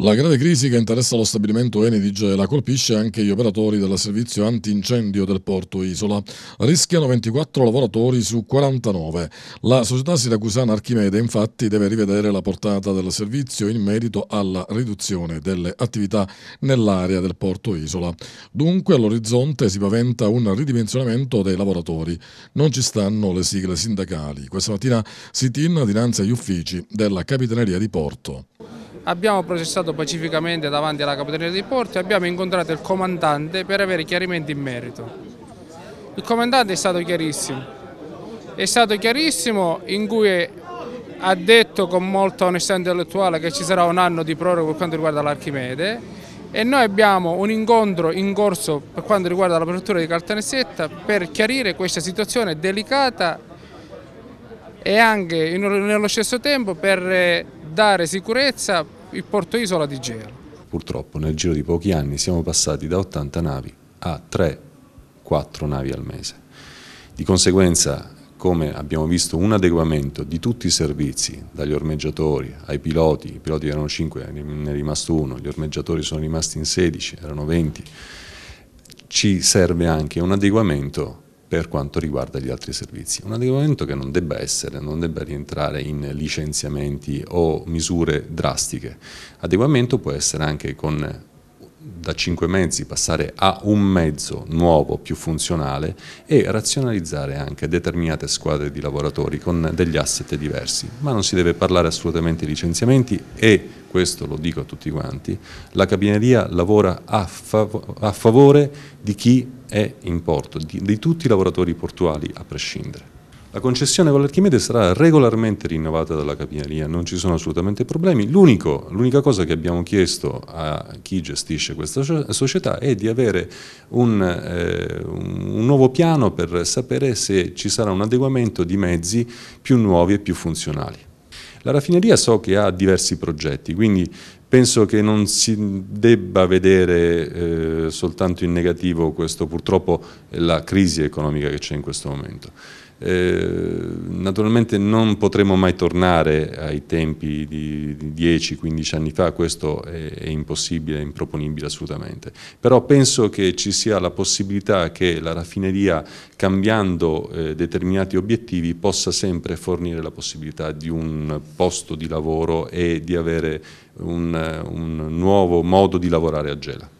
La grave crisi che interessa lo stabilimento Eni di Gela colpisce anche gli operatori del servizio antincendio del porto Isola. Rischiano 24 lavoratori su 49. La società siracusana Archimede infatti deve rivedere la portata del servizio in merito alla riduzione delle attività nell'area del porto Isola. Dunque all'orizzonte si paventa un ridimensionamento dei lavoratori. Non ci stanno le sigle sindacali. Questa mattina sit-in dinanzi agli uffici della Capitaneria di Porto. Abbiamo processato pacificamente davanti alla Capitaneria dei Porti e abbiamo incontrato il comandante per avere chiarimenti in merito. Il comandante è stato chiarissimo, è stato chiarissimo in cui ha detto con molta onestà intellettuale che ci sarà un anno di proroga per quanto riguarda l'Archimede e noi abbiamo un incontro in corso per quanto riguarda l'apertura di Caltanissetta per chiarire questa situazione delicata e anche nello stesso tempo per dare sicurezza il porto isola di Gela. Purtroppo nel giro di pochi anni siamo passati da 80 navi a 3-4 navi al mese. Di conseguenza, come abbiamo visto, un adeguamento di tutti i servizi, dagli ormeggiatori ai piloti, i piloti erano 5, ne è rimasto uno, gli ormeggiatori sono rimasti in 16, erano 20, ci serve anche un adeguamento per quanto riguarda gli altri servizi. Un adeguamento che non debba essere, non debba rientrare in licenziamenti o misure drastiche. Adeguamento può essere anche con da cinque mezzi passare a un mezzo nuovo, più funzionale e razionalizzare anche determinate squadre di lavoratori con degli asset diversi. Ma non si deve parlare assolutamente di licenziamenti e, questo lo dico a tutti quanti, la cabineria lavora a, fav a favore di chi è in porto, di, di tutti i lavoratori portuali a prescindere. La concessione con l'Archimede sarà regolarmente rinnovata dalla capineria, non ci sono assolutamente problemi. L'unica cosa che abbiamo chiesto a chi gestisce questa società è di avere un, eh, un nuovo piano per sapere se ci sarà un adeguamento di mezzi più nuovi e più funzionali. La raffineria so che ha diversi progetti, quindi penso che non si debba vedere eh, soltanto in negativo questo purtroppo la crisi economica che c'è in questo momento. Eh, naturalmente non potremo mai tornare ai tempi di, di 10-15 anni fa, questo è, è, impossibile, è improponibile assolutamente, però penso che ci sia la possibilità che la raffineria cambiando eh, determinati obiettivi possa sempre fornire la possibilità di un posto di lavoro e di avere un, un nuovo modo di lavorare a Gela.